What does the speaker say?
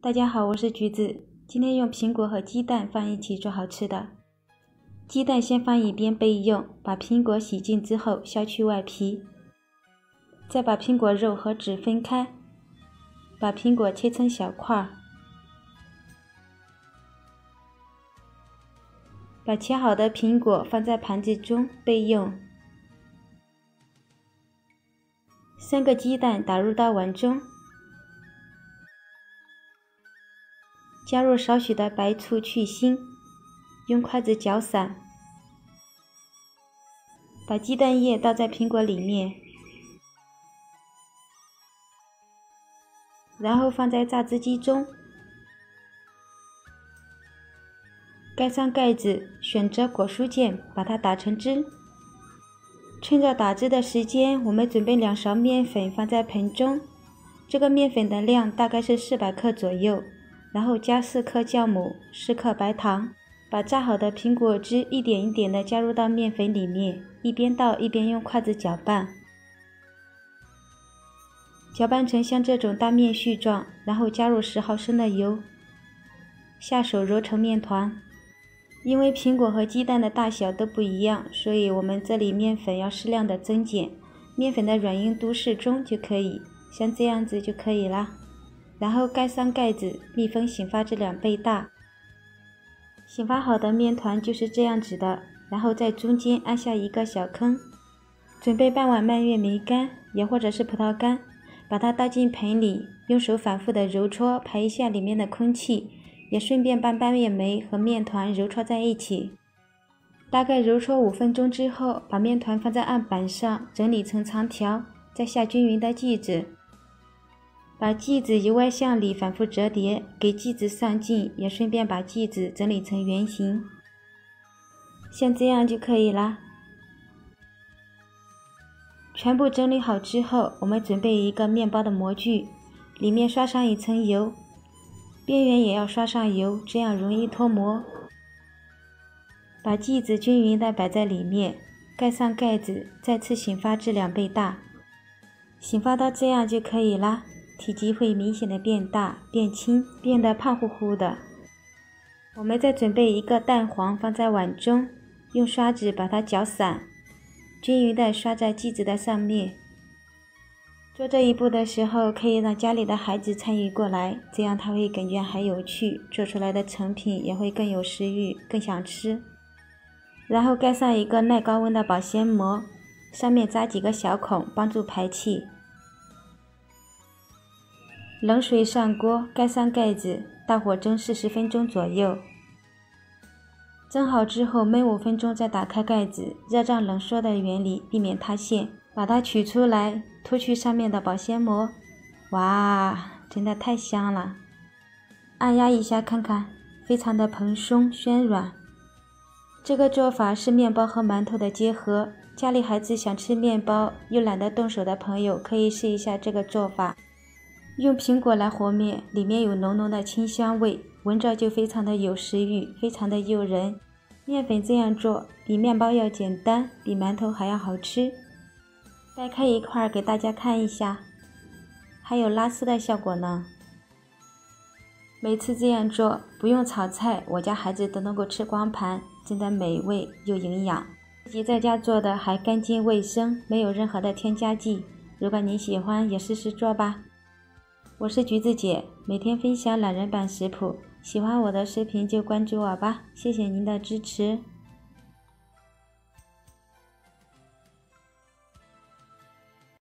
大家好，我是橘子。今天用苹果和鸡蛋放一起做好吃的。鸡蛋先放一边备用，把苹果洗净之后削去外皮，再把苹果肉和籽分开，把苹果切成小块儿，把切好的苹果放在盘子中备用。三个鸡蛋打入到碗中。加入少许的白醋去腥，用筷子搅散，把鸡蛋液倒在苹果里面，然后放在榨汁机中，盖上盖子，选择果蔬键，把它打成汁。趁着打汁的时间，我们准备两勺面粉放在盆中，这个面粉的量大概是四百克左右。然后加四克酵母，四克白糖，把榨好的苹果汁一点一点的加入到面粉里面，一边倒一边用筷子搅拌，搅拌成像这种大面絮状，然后加入十毫升的油，下手揉成面团。因为苹果和鸡蛋的大小都不一样，所以我们这里面粉要适量的增减，面粉的软硬度适中就可以，像这样子就可以了。然后盖上盖子，密封醒发至两倍大。醒发好的面团就是这样子的。然后在中间按下一个小坑，准备半碗蔓越莓干，也或者是葡萄干，把它倒进盆里，用手反复的揉搓，排一下里面的空气，也顺便把蔓越莓和面团揉搓在一起。大概揉搓五分钟之后，把面团放在案板上，整理成长条，再下均匀的剂子。把剂子由外向里反复折叠，给剂子上劲，也顺便把剂子整理成圆形，像这样就可以啦。全部整理好之后，我们准备一个面包的模具，里面刷上一层油，边缘也要刷上油，这样容易脱模。把剂子均匀的摆在里面，盖上盖子，再次醒发至两倍大，醒发到这样就可以了。体积会明显的变大、变轻，变得胖乎乎的。我们再准备一个蛋黄放在碗中，用刷子把它搅散，均匀的刷在剂子的上面。做这一步的时候，可以让家里的孩子参与过来，这样他会感觉很有趣，做出来的成品也会更有食欲，更想吃。然后盖上一个耐高温的保鲜膜，上面扎几个小孔，帮助排气。冷水上锅，盖上盖子，大火蒸四十分钟左右。蒸好之后焖五分钟，再打开盖子，热胀冷缩的原理，避免塌陷。把它取出来，脱去上面的保鲜膜。哇，真的太香了！按压一下看看，非常的蓬松暄软。这个做法是面包和馒头的结合。家里孩子想吃面包又懒得动手的朋友，可以试一下这个做法。用苹果来和面，里面有浓浓的清香味，闻着就非常的有食欲，非常的诱人。面粉这样做比面包要简单，比馒头还要好吃。掰开一块给大家看一下，还有拉丝的效果呢。每次这样做不用炒菜，我家孩子都能够吃光盘，真的美味又营养。自己在家做的还干净卫生，没有任何的添加剂。如果你喜欢，也试试做吧。我是橘子姐，每天分享懒人版食谱，喜欢我的视频就关注我吧，谢谢您的支持。